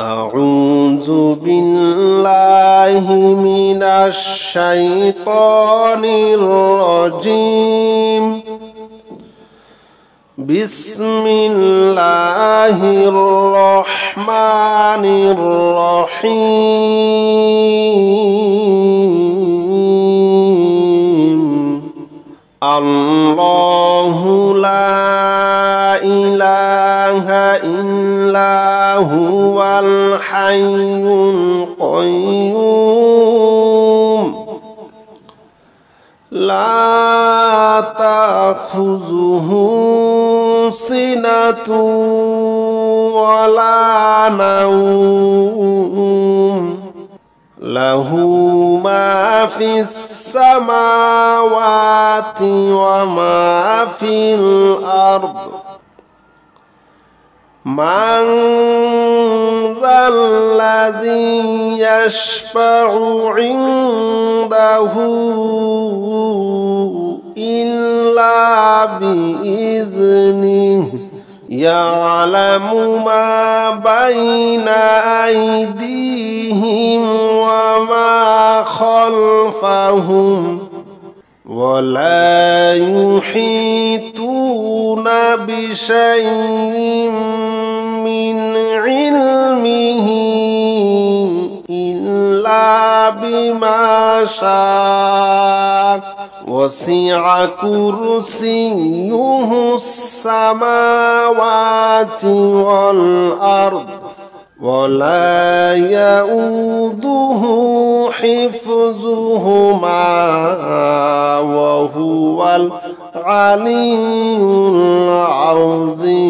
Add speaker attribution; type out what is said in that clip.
Speaker 1: أعوذ بالله من الشيطان الرجيم. بسم الله الرحمن الرحيم. الله لا إله إلا هو الحي القيوم. لا تأخذه سنة ولا نوم. له ما في السماوات وما في الأرض. من الذي يشفع عنده إلا بإذنه. يعلم ما بين أيديهم وما خلفهم ولا يحيطون بشيء من علمه بما شاء وسع كرسيه السماوات والأرض ولا يؤوده حفظهما وهو العلي العظيم